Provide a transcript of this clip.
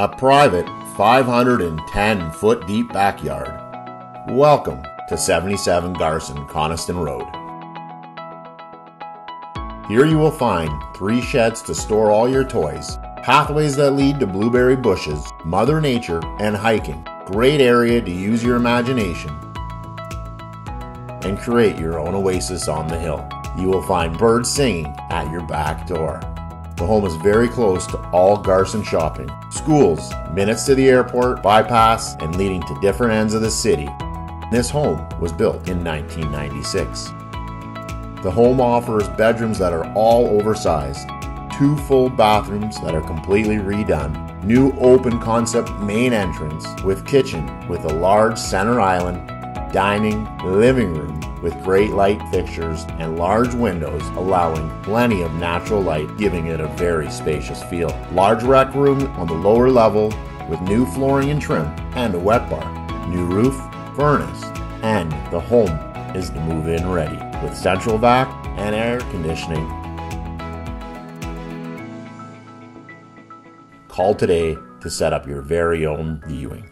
a private 510 foot deep backyard. Welcome to 77 Garson Coniston Road. Here you will find three sheds to store all your toys, pathways that lead to blueberry bushes, Mother Nature, and hiking. Great area to use your imagination and create your own oasis on the hill. You will find birds singing at your back door. The home is very close to all Garson shopping, schools, minutes to the airport, bypass, and leading to different ends of the city. This home was built in 1996. The home offers bedrooms that are all oversized, two full bathrooms that are completely redone, new open concept main entrance with kitchen with a large center island, dining, living room with great light fixtures and large windows allowing plenty of natural light giving it a very spacious feel. Large rec room on the lower level with new flooring and trim and a wet bar, new roof, furnace, and the home is the move-in ready with central vac and air conditioning. Call today to set up your very own viewing.